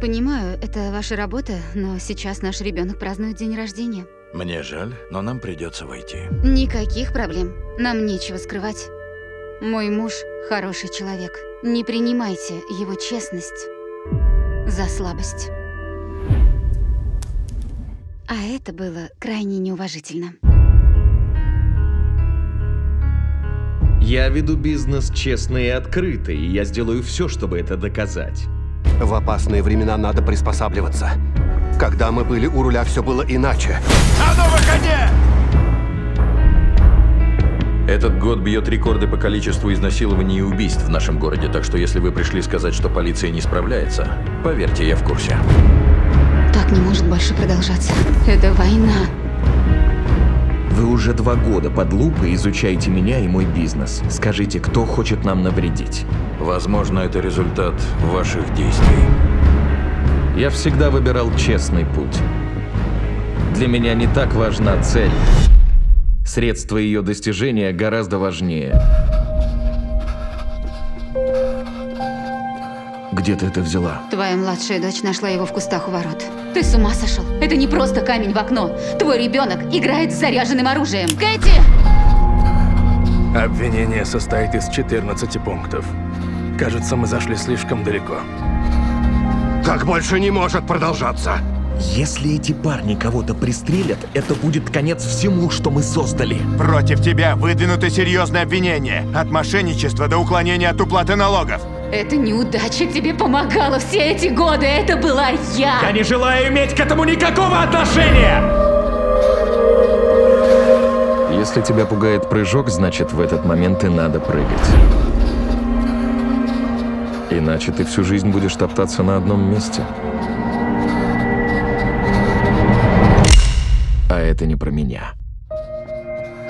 Понимаю, это ваша работа, но сейчас наш ребенок празднует день рождения. Мне жаль, но нам придется войти. Никаких проблем. Нам нечего скрывать. Мой муж хороший человек. Не принимайте его честность за слабость. А это было крайне неуважительно. Я веду бизнес честно и открыто, и я сделаю все, чтобы это доказать. В опасные времена надо приспосабливаться. Когда мы были у руля, все было иначе. А ну выходи! Этот год бьет рекорды по количеству изнасилований и убийств в нашем городе, так что если вы пришли сказать, что полиция не справляется, поверьте, я в курсе. Так не может больше продолжаться. Это война. Вы уже два года под лупой изучаете меня и мой бизнес. Скажите, кто хочет нам навредить? Возможно, это результат ваших действий. Я всегда выбирал честный путь. Для меня не так важна цель. Средства ее достижения гораздо важнее. Где ты это взяла? Твоя младшая дочь нашла его в кустах у ворот. Ты с ума сошел? Это не просто камень в окно. Твой ребенок играет с заряженным оружием. Кэти! Обвинение состоит из 14 пунктов. Кажется, мы зашли слишком далеко. Так больше не может продолжаться. Если эти парни кого-то пристрелят, это будет конец всему, что мы создали. Против тебя выдвинуты серьезные обвинения. От мошенничества до уклонения от уплаты налогов. Эта неудача тебе помогала все эти годы. Это была я. Я не желаю иметь к этому никакого отношения! Если тебя пугает прыжок, значит в этот момент и надо прыгать. Иначе ты всю жизнь будешь топтаться на одном месте. А это не про меня.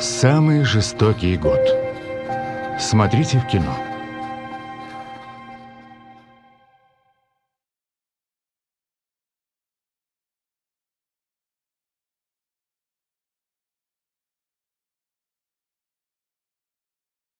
Самый жестокий год. Смотрите в кино.